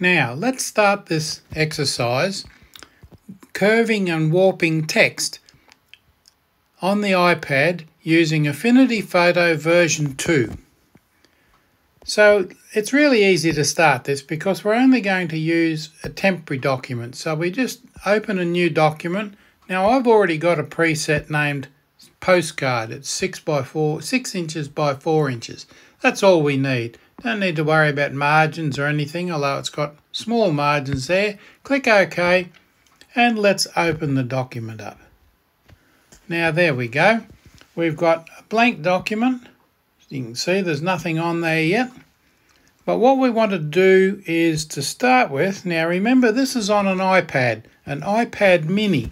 Now, let's start this exercise curving and warping text on the iPad using Affinity Photo version 2. So it's really easy to start this because we're only going to use a temporary document. So we just open a new document. Now I've already got a preset named postcard. It's six by four, six inches by four inches. That's all we need. Don't need to worry about margins or anything, although it's got small margins there. Click OK and let's open the document up. Now there we go. We've got a blank document. You can see there's nothing on there yet. But what we want to do is to start with, now remember this is on an iPad, an iPad mini,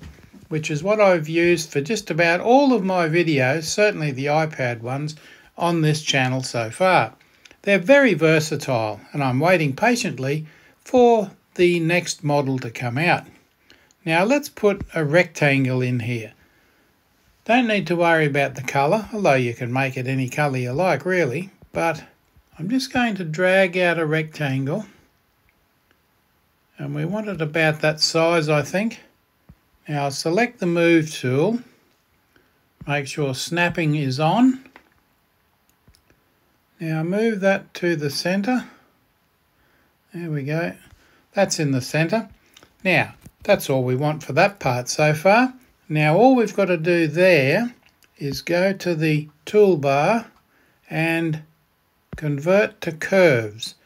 which is what I've used for just about all of my videos, certainly the iPad ones, on this channel so far. They're very versatile and I'm waiting patiently for the next model to come out. Now let's put a rectangle in here. Don't need to worry about the colour, although you can make it any colour you like really, but I'm just going to drag out a rectangle and we want it about that size I think. Now select the move tool, make sure snapping is on. Now move that to the centre. There we go. That's in the centre. Now, that's all we want for that part so far. Now all we've got to do there is go to the toolbar and convert to curves.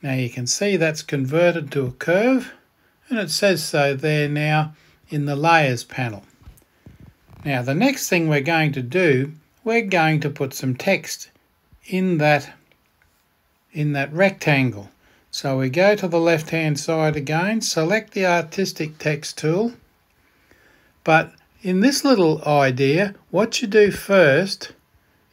Now you can see that's converted to a curve and it says so there now in the layers panel. Now the next thing we're going to do, we're going to put some text in that in that rectangle. So we go to the left hand side again, select the artistic text tool, but in this little idea, what you do first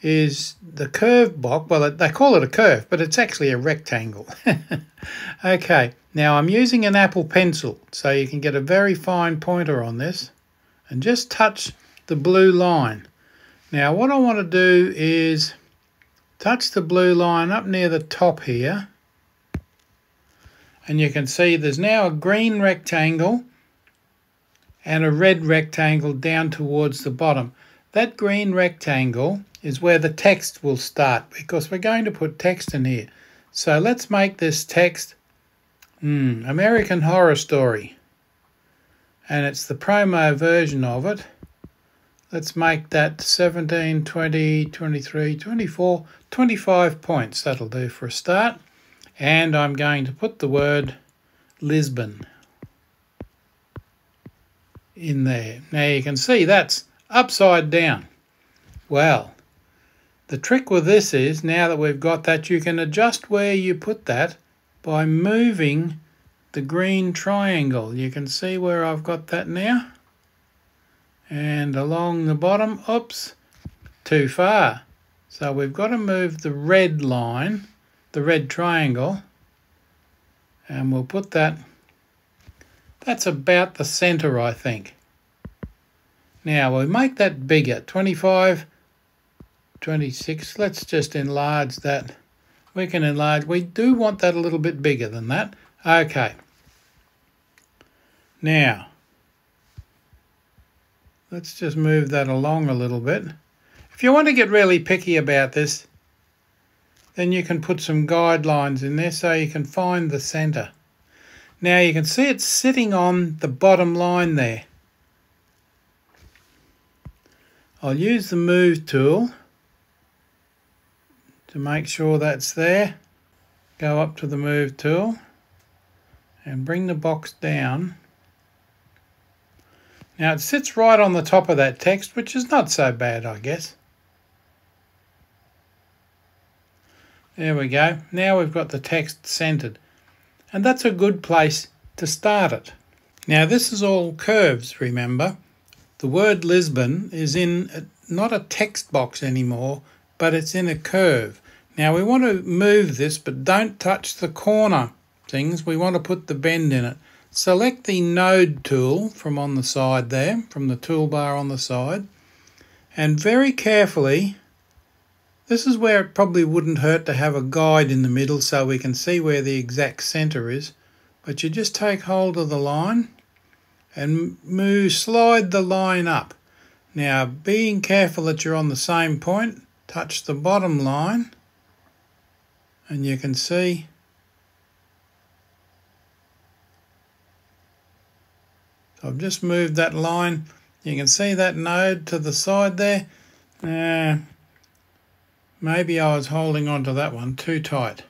is the curve box. Well, they call it a curve, but it's actually a rectangle. okay, now I'm using an Apple Pencil, so you can get a very fine pointer on this, and just touch the blue line. Now what I want to do is touch the blue line up near the top here, and you can see there's now a green rectangle and a red rectangle down towards the bottom. That green rectangle is where the text will start because we're going to put text in here. So let's make this text hmm, American Horror Story. And it's the promo version of it. Let's make that 17, 20, 23, 24, 25 points. That'll do for a start. And I'm going to put the word Lisbon in there. Now you can see that's upside down. Well, the trick with this is, now that we've got that, you can adjust where you put that by moving the green triangle. You can see where I've got that now. And along the bottom, oops, too far. So we've got to move the red line, the red triangle, and we'll put that, that's about the centre, I think. Now we'll make that bigger, 25 26. Let's just enlarge that. We can enlarge. We do want that a little bit bigger than that. Okay. Now, let's just move that along a little bit. If you want to get really picky about this, then you can put some guidelines in there so you can find the centre. Now you can see it's sitting on the bottom line there. I'll use the move tool to make sure that's there, go up to the move tool and bring the box down. Now it sits right on the top of that text, which is not so bad, I guess. There we go. Now we've got the text centered. And that's a good place to start it. Now this is all curves, remember. The word Lisbon is in a, not a text box anymore, but it's in a curve. Now we want to move this, but don't touch the corner things. We want to put the bend in it. Select the node tool from on the side there, from the toolbar on the side, and very carefully, this is where it probably wouldn't hurt to have a guide in the middle so we can see where the exact center is. but you just take hold of the line and move, slide the line up. Now, being careful that you're on the same point, touch the bottom line and you can see so I've just moved that line. You can see that node to the side there. Uh, maybe I was holding on to that one too tight.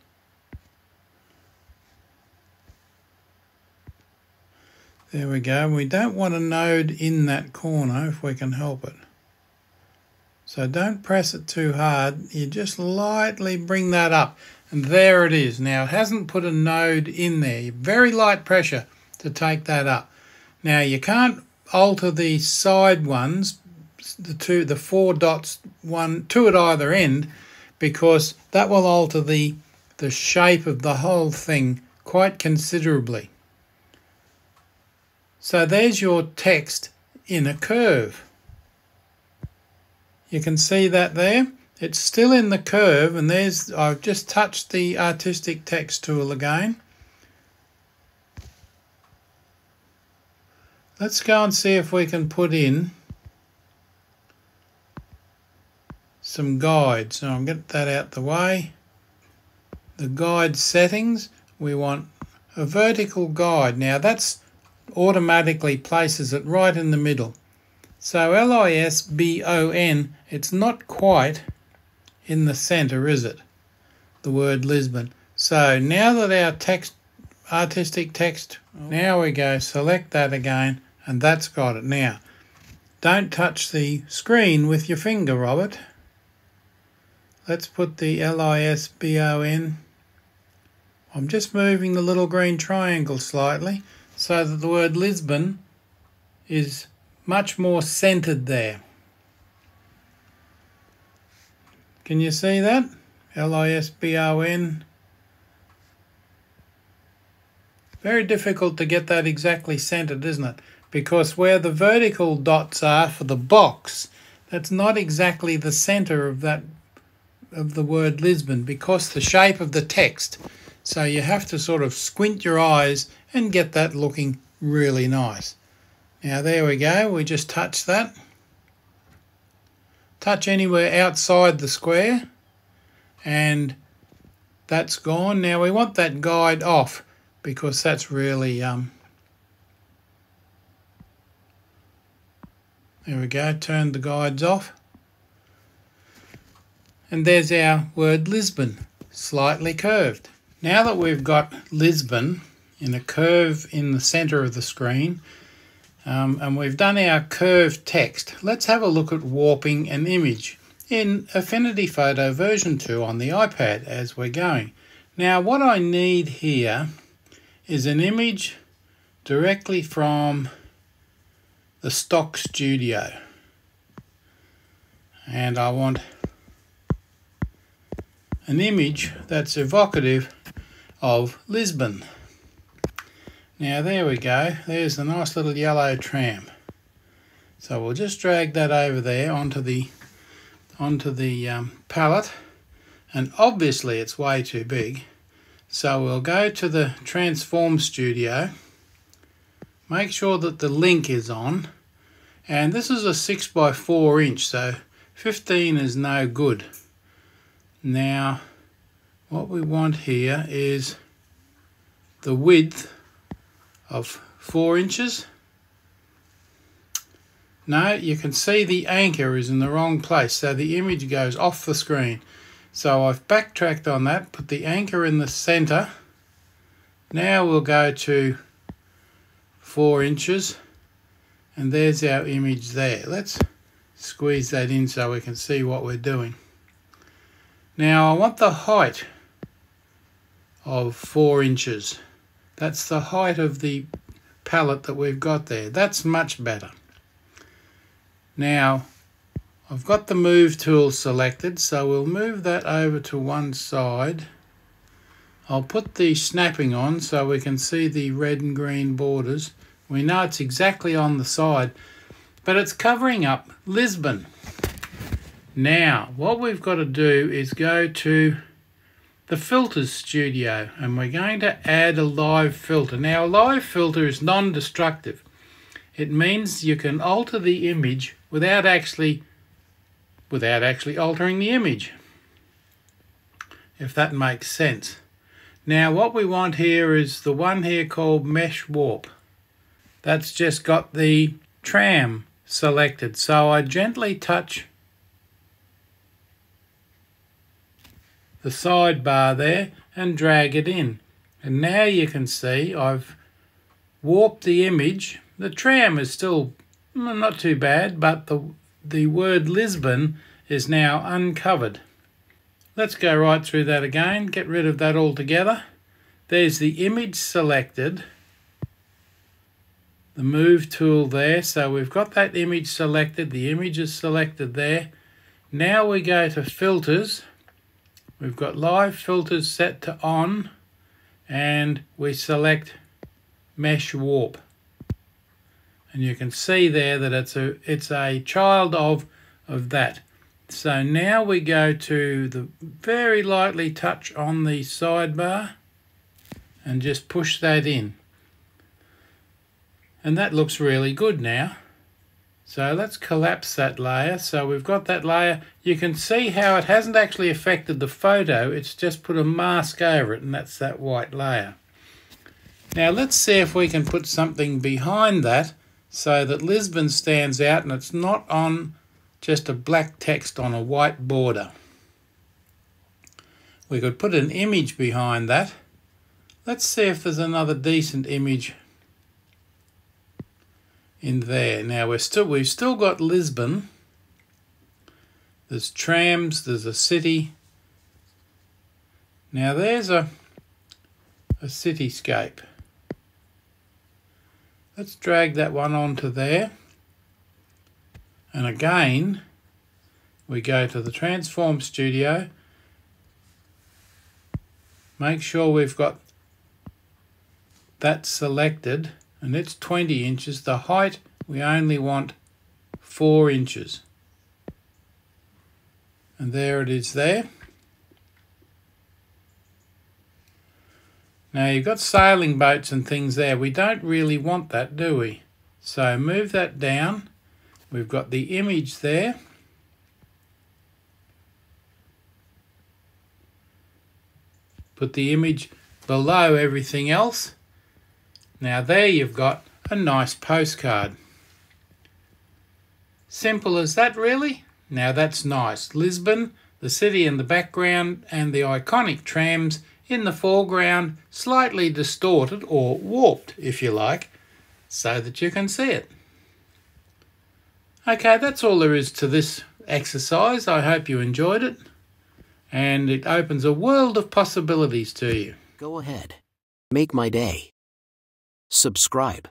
There we go. We don't want a node in that corner if we can help it. So don't press it too hard. You just lightly bring that up. And there it is. Now it hasn't put a node in there. Very light pressure to take that up. Now you can't alter the side ones, the two, the four dots, one, two at either end, because that will alter the, the shape of the whole thing quite considerably. So there's your text in a curve. You can see that there. It's still in the curve and there's I've just touched the artistic text tool again. Let's go and see if we can put in some guides. So I'll get that out the way. The guide settings, we want a vertical guide. Now that's automatically places it right in the middle. So L-I-S-B-O-N, it's not quite in the centre, is it? The word Lisbon. So now that our text, artistic text, oh. now we go, select that again, and that's got it. Now, don't touch the screen with your finger, Robert. Let's put the L-I-S-B-O-N. I'm just moving the little green triangle slightly so that the word Lisbon is much more centered there. Can you see that? L-I-S-B-O-N. Very difficult to get that exactly centered, isn't it? Because where the vertical dots are for the box, that's not exactly the center of that of the word Lisbon because the shape of the text. So you have to sort of squint your eyes and get that looking really nice. Now there we go, we just touch that. Touch anywhere outside the square and that's gone. Now we want that guide off because that's really, um, there we go, turn the guides off. And there's our word Lisbon, slightly curved. Now that we've got Lisbon in a curve in the center of the screen, um, and we've done our curved text. Let's have a look at warping an image in Affinity Photo version 2 on the iPad as we're going. Now what I need here is an image directly from the stock studio. And I want an image that's evocative of Lisbon. Now there we go, there's the nice little yellow tram. So we'll just drag that over there onto the onto the um, palette and obviously it's way too big so we'll go to the transform studio make sure that the link is on and this is a 6 by 4 inch so 15 is no good now what we want here is the width of 4 inches. No, you can see the anchor is in the wrong place, so the image goes off the screen. So I've backtracked on that, put the anchor in the center. Now we'll go to 4 inches, and there's our image there. Let's squeeze that in so we can see what we're doing. Now I want the height of 4 inches. That's the height of the palette that we've got there. That's much better. Now, I've got the move tool selected, so we'll move that over to one side. I'll put the snapping on so we can see the red and green borders. We know it's exactly on the side, but it's covering up Lisbon. Now, what we've got to do is go to the filters studio and we're going to add a live filter. Now a live filter is non-destructive. It means you can alter the image without actually without actually altering the image. If that makes sense. Now what we want here is the one here called Mesh Warp. That's just got the tram selected. So I gently touch the sidebar there and drag it in. And now you can see I've warped the image. The tram is still mm, not too bad, but the, the word Lisbon is now uncovered. Let's go right through that again, get rid of that altogether. There's the image selected, the move tool there. So we've got that image selected, the image is selected there. Now we go to filters We've got live filters set to on and we select mesh warp. And you can see there that it's a it's a child of of that. So now we go to the very lightly touch on the sidebar and just push that in. And that looks really good now. So let's collapse that layer. So we've got that layer. You can see how it hasn't actually affected the photo. It's just put a mask over it and that's that white layer. Now let's see if we can put something behind that so that Lisbon stands out and it's not on just a black text on a white border. We could put an image behind that. Let's see if there's another decent image in there. Now we're still we've still got Lisbon. There's trams, there's a city. Now there's a a cityscape. Let's drag that one onto there. And again, we go to the Transform Studio. Make sure we've got that selected and it's 20 inches. The height, we only want 4 inches. And there it is there. Now you've got sailing boats and things there. We don't really want that, do we? So move that down. We've got the image there. Put the image below everything else. Now there you've got a nice postcard. Simple as that really? Now that's nice. Lisbon, the city in the background and the iconic trams in the foreground, slightly distorted or warped if you like, so that you can see it. Okay, that's all there is to this exercise. I hope you enjoyed it and it opens a world of possibilities to you. Go ahead. Make my day subscribe.